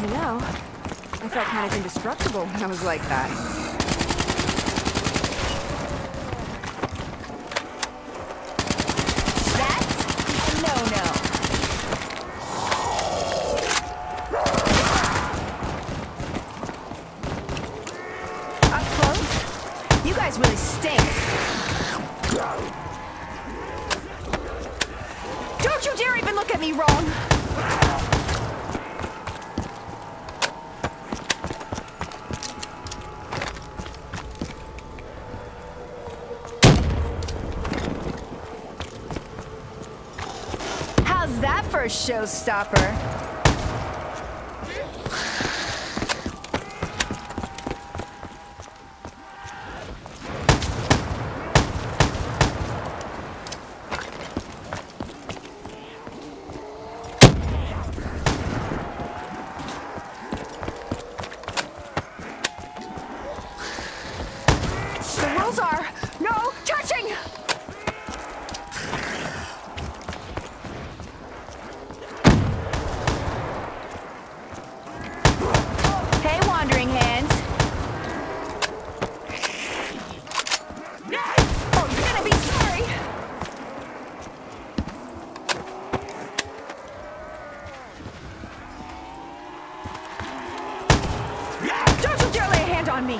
You know, I felt kind of indestructible when I was like that. Don't you dare even look at me wrong! That for a showstopper? Wandering Hands. Oh, you're gonna be sorry! Don't you dare lay a hand on me!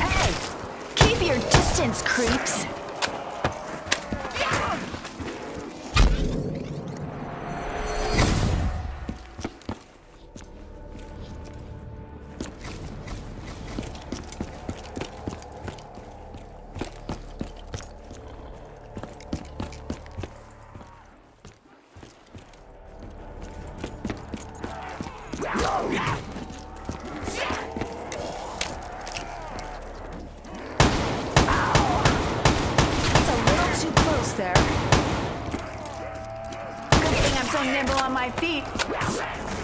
Hey! Keep your distance, creeps! There. Good thing I'm so nimble on my feet.